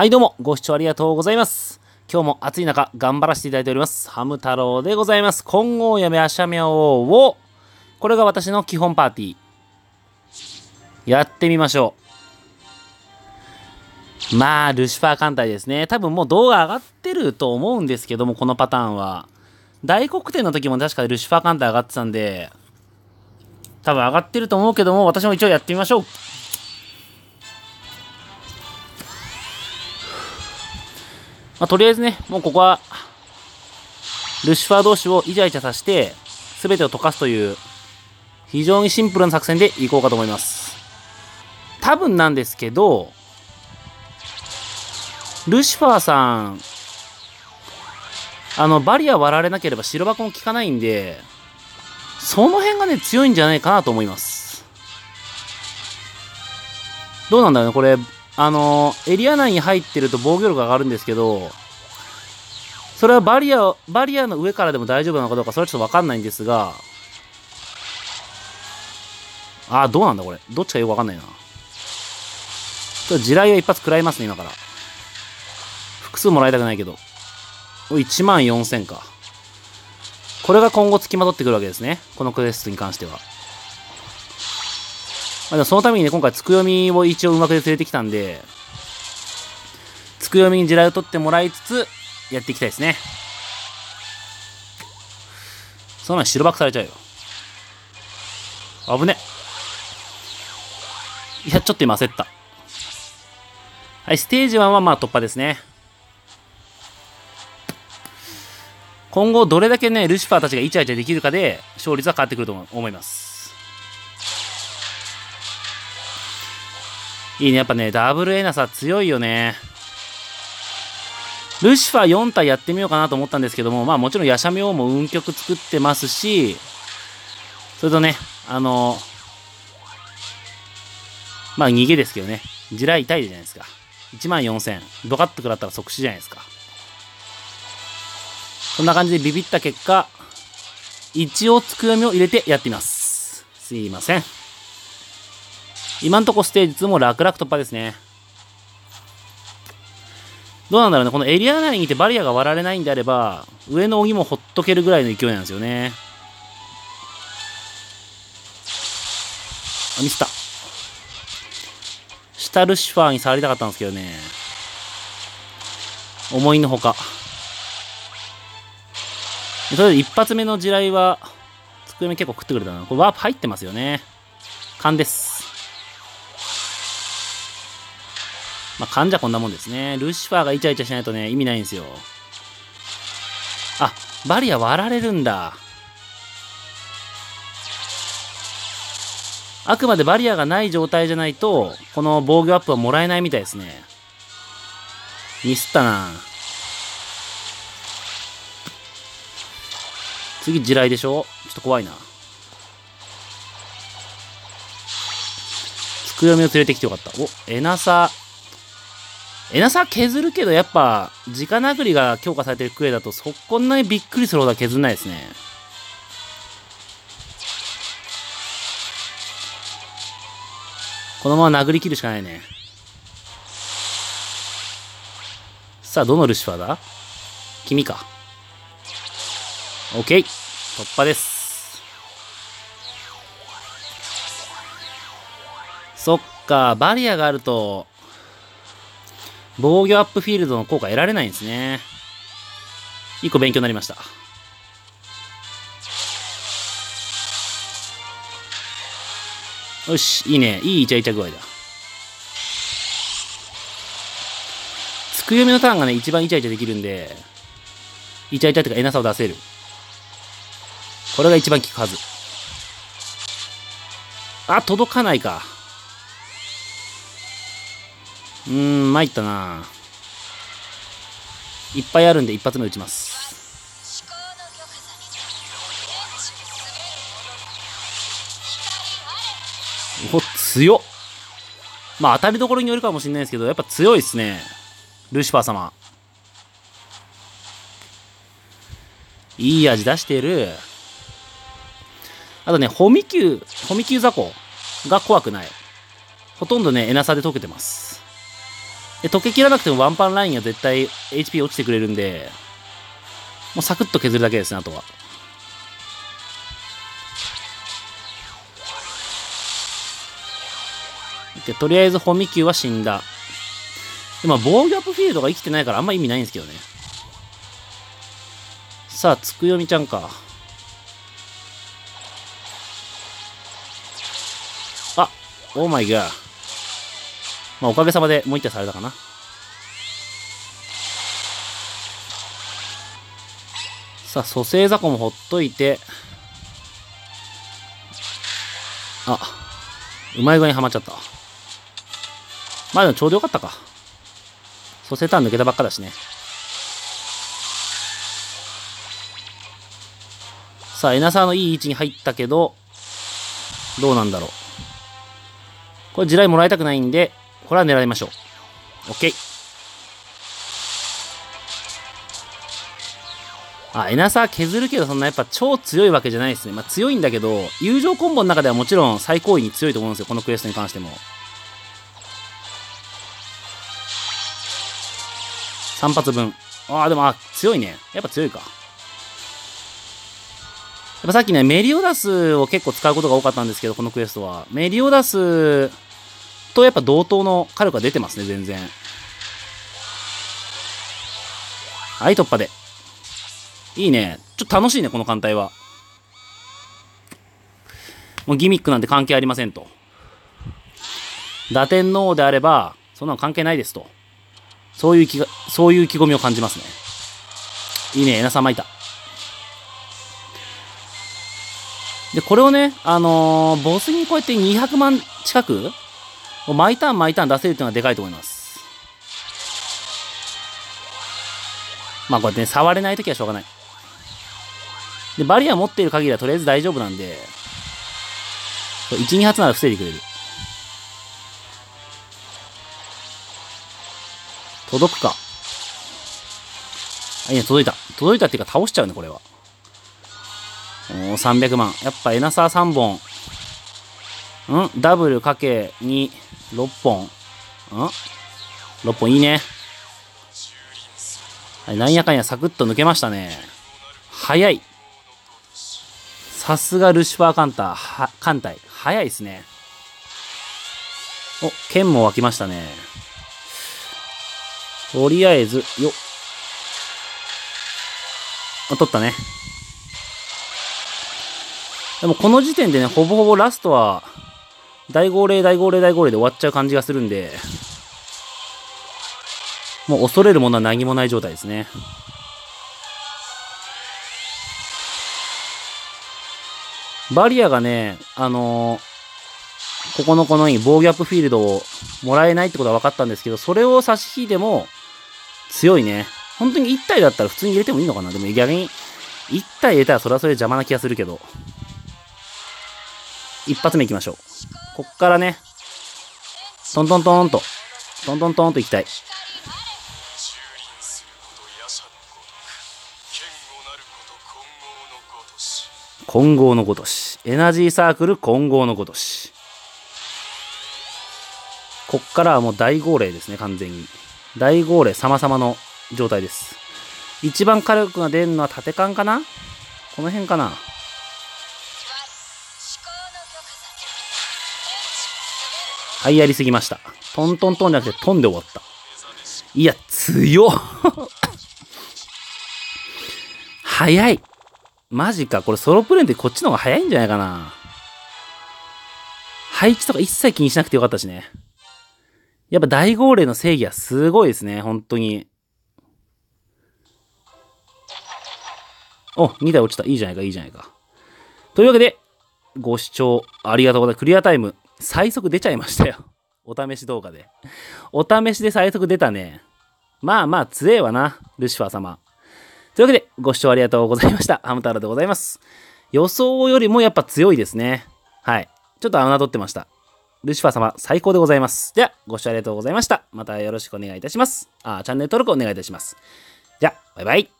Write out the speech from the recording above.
はいどうも、ご視聴ありがとうございます。今日も暑い中、頑張らせていただいております。ハム太郎でございます。金剛やめアシャミャオを、これが私の基本パーティー。やってみましょう。まあ、ルシファー艦隊ですね。多分もう動画上がってると思うんですけども、このパターンは。大黒天の時も確かルシファー艦隊上がってたんで、多分上がってると思うけども、私も一応やってみましょう。まあ、とりあえずね、もうここは、ルシファー同士をイチャイチャさせて、すべてを溶かすという、非常にシンプルな作戦でいこうかと思います。多分なんですけど、ルシファーさん、あの、バリア割られなければ白箱も効かないんで、その辺がね、強いんじゃないかなと思います。どうなんだろうね、これ、あの、エリア内に入ってると防御力が上がるんですけど、それはバリア、バリアの上からでも大丈夫なのかどうか、それはちょっとわかんないんですが、あー、どうなんだこれ。どっちかよくわかんないな。ちょっと地雷を一発食らいますね、今から。複数もらいたくないけど。14000か。これが今後付きまとってくるわけですね。このクエストに関しては。まあ、そのためにね、今回、つくよみを一応うまくで連れてきたんで、つくよみに地雷を取ってもらいつつ、やっていきたいですね。その前に白バックされちゃうよ。危ね。いや、ちょっと今焦った。はい、ステージ1はまあ突破ですね。今後どれだけね、ルシファーたちがイチャイチャできるかで、勝率は変わってくると思います。いいね、やっぱね、ダブルエナサ強いよね。ルシファー4体やってみようかなと思ったんですけども、まあもちろんヤシャミオも運曲作ってますし、それとね、あのまあ逃げですけどね、地雷痛いじゃないですか。1万4000、ドカッと食らったら即死じゃないですか。そんな感じでビビった結果、一応つくよみを入れてやってみます。すいません。今んとこステージ2も楽々突破ですね。どうなんだろうね。このエリア内にいてバリアが割られないんであれば、上の荻もほっとけるぐらいの勢いなんですよね。あ、ミスった。下ルシファーに触りたかったんですけどね。思いのほか。とりあえず一発目の地雷は、つくよみ結構食ってくれたな。これワープ入ってますよね。勘です。まあ、勘じゃこんなもんですね。ルシファーがイチャイチャしないとね、意味ないんですよ。あ、バリア割られるんだ。あくまでバリアがない状態じゃないと、この防御アップはもらえないみたいですね。ミスったな次、地雷でしょ？ちょっと怖いな。つくよみを連れてきてよかった。お、エナサ。エナサ削るけど、やっぱ、直殴りが強化されてるクエだと、そこんなにびっくりするほどは削んないですね。このまま殴り切るしかないね。さあ、どのルシファーだ？君か。OK。突破です。そっか、バリアがあると、防御アップフィールドの効果得られないんですね。一個勉強になりました。よし、いいね。いいイチャイチャ具合だ。つくよみのターンがね、一番イチャイチャできるんで、イチャイチャっていうか、エナサを出せる。これが一番効くはず。あ、届かないか。うーん、参ったな。いっぱいあるんで一発目撃ちます。お、強っ。まあ当たりどころによるかもしれないですけど、やっぱ強いですね。ルシファー様。いい味出してる。あとね、ホミキュー、ホミキュー雑魚が怖くない。ほとんどね、エナサで溶けてます。で、溶けきらなくてもワンパンラインは絶対 HP 落ちてくれるんで、もうサクッと削るだけですね、あとは。で、とりあえずホミキューは死んだ。でも、防御アップフィールドが生きてないからあんま意味ないんですけどね。さあ、つくよみちゃんか。あ、オーマイガー。まあ、おかげさまでもう一体されたかな。さあ、蘇生雑魚もほっといて、あ、うまい具合にはまっちゃった。まあでもちょうどよかったか。蘇生ターン抜けたばっかだしね。さあ、エナサーのいい位置に入ったけど、どうなんだろう。これ地雷もらいたくないんで、これは狙いましょう。OK。あ、エナサー削るけど、そんなやっぱ超強いわけじゃないですね。まあ強いんだけど、友情コンボの中ではもちろん最高位に強いと思うんですよ。このクエストに関しても。3発分。ああ、でも、あ、強いね。やっぱ強いか。やっぱさっきね、メリオダスを結構使うことが多かったんですけど、このクエストは。メリオダスとやっぱ同等の火力が出てますね、全然。はい、突破で。いいね。ちょっと楽しいね、この艦隊は。もうギミックなんて関係ありませんと。打天皇であれば、そんなの関係ないですと。そういう気が、そういう意気込みを感じますね。いいね、エナさん巻いた。で、これをね、あのー、ボスにこうやって200万近く毎ターン毎ターン出せるっていうのはでかいと思います。まあこうやってね、触れないときはしょうがない。で、バリア持っている限りはとりあえず大丈夫なんで、1、2発なら防いでくれる。届くか。あ、いや、届いた。届いたっていうか倒しちゃうね、これは。おー、300万。やっぱエナサー3本。ん？ダブルかけ2、6本。ん ?6 本いいね。はい、なんやかんやサクッと抜けましたね。早い。さすがルシファーカンター、は、艦隊。早いですね。お、剣も湧きましたね。とりあえず、よあ、取ったね。でもこの時点でね、ほぼほぼラストは、大号令、大号令、大号令で終わっちゃう感じがするんで、もう恐れるものは何もない状態ですね。バリアがね、あのー、ここのこのに防御アップフィールドをもらえないってことは分かったんですけど、それを差し引いても強いね。本当に1体だったら普通に入れてもいいのかなでも逆に1体入れたらそれはそれで邪魔な気がするけど。一発目いきましょう。こっからね、トントントンと、トントントンといきたい。混合のごとし。エナジーサークル混合のごとし。こっからはもう大号令ですね、完全に。大号令様々の状態です。一番火力が出るのは縦缶かな？この辺かな？はい、やりすぎました。トントントンじゃなくてトンで終わった。いや、強っ早い。マジか。これソロプレインってこっちの方が早いんじゃないかな。配置とか一切気にしなくてよかったしね。やっぱ大号令の正義はすごいですね。本当に。お、2台落ちた。いいじゃないか、いいじゃないか。というわけで、ご視聴ありがとうございます。クリアタイム最速出ちゃいましたよ。お試し動画で。お試しで最速出たね。まあまあ、強えわな、ルシファー様。というわけで、ご視聴ありがとうございました。ハム太郎でございます。予想よりもやっぱ強いですね。はい。ちょっと侮ってました。ルシファー様、最高でございます。では、ご視聴ありがとうございました。またよろしくお願いいたします。あ、チャンネル登録お願いいたします。じゃあ、バイバイ。